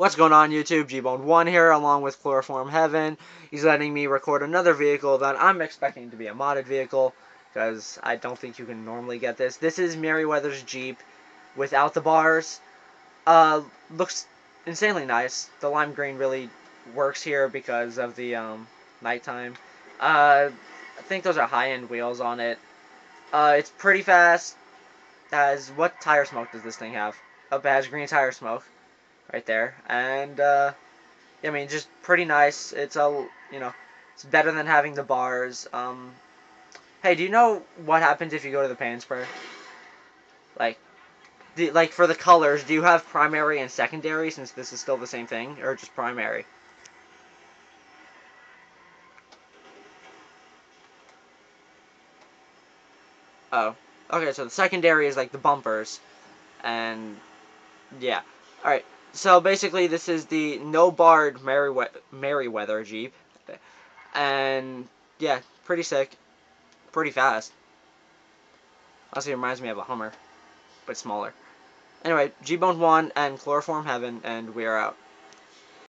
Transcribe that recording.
What's going on YouTube? Gbonne1 here along with Chloroform Heaven. He's letting me record another vehicle that I'm expecting to be a modded vehicle because I don't think you can normally get this. This is Merryweather's Jeep without the bars. Uh, looks insanely nice. The lime green really works here because of the um, nighttime. Uh, I think those are high-end wheels on it. Uh, it's pretty fast. Has what tire smoke does this thing have? Oh, it has green tire smoke right there. And uh, I mean, just pretty nice. It's a you know, it's better than having the bars. Um, hey, do you know what happens if you go to the paint spray? Like, the, like for the colors, do you have primary and secondary since this is still the same thing, or just primary? Oh, okay. So the secondary is like the bumpers, and yeah. All right. So basically, this is the no barred Merryweather Jeep, and yeah, pretty sick, pretty fast. Also, reminds me of a Hummer, but smaller. Anyway, Gbonne1 and Chloroform Heaven, and we are out.